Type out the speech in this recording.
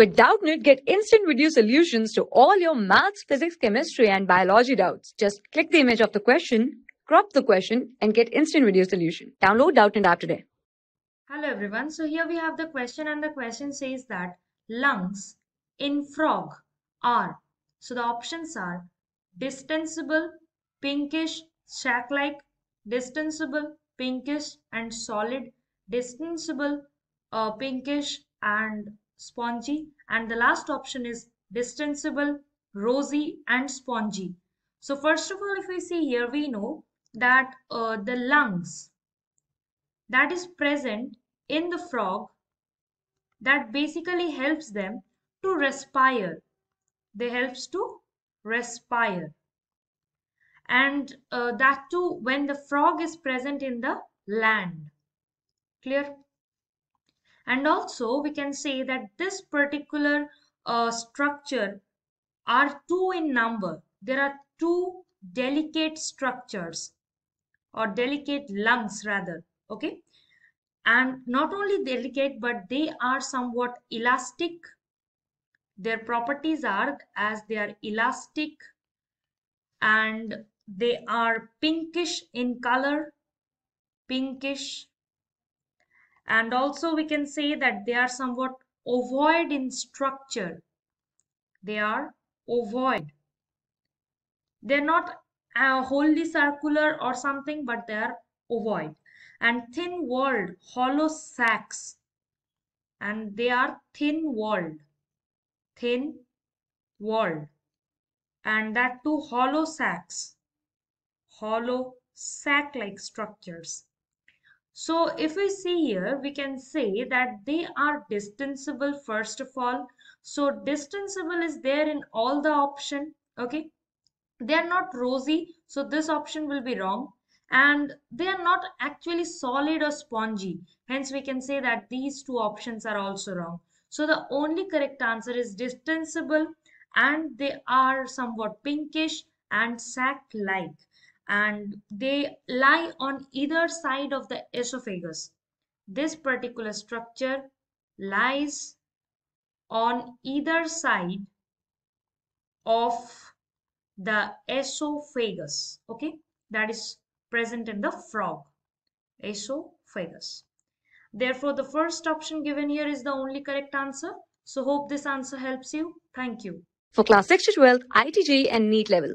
With Doubtnut, get instant video solutions to all your maths, physics, chemistry, and biology doubts. Just click the image of the question, crop the question, and get instant video solution. Download Doubtnut app today. Hello everyone. So here we have the question and the question says that lungs in frog are. So the options are distensible, pinkish, sac-like, distensible, pinkish and solid, distensible, uh, pinkish and spongy and the last option is distensible, rosy and spongy. So first of all if we see here we know that uh, the lungs that is present in the frog that basically helps them to respire. They helps to respire and uh, that too when the frog is present in the land. Clear? And also we can say that this particular uh, structure are two in number. There are two delicate structures or delicate lungs rather okay? And not only delicate but they are somewhat elastic. Their properties are as they are elastic and they are pinkish in color pinkish and also we can say that they are somewhat ovoid in structure. They are ovoid. They're not uh, wholly circular or something but they are ovoid. And thin walled hollow sacs. And they are thin walled. Thin walled. And that too hollow sacs. Hollow sac like structures so if we see here, we can say that they are distensible first of all. So distensible is there in all the option. Okay. They are not rosy. So this option will be wrong. And they are not actually solid or spongy. Hence we can say that these two options are also wrong. So the only correct answer is distensible and they are somewhat pinkish and sac-like and they lie on either side of the esophagus. This particular structure lies on either side of the esophagus. Okay, that is present in the frog. Esophagus. Therefore, the first option given here is the only correct answer. So, hope this answer helps you. Thank you. For class 6 to 12, IIT JEE and NEET level.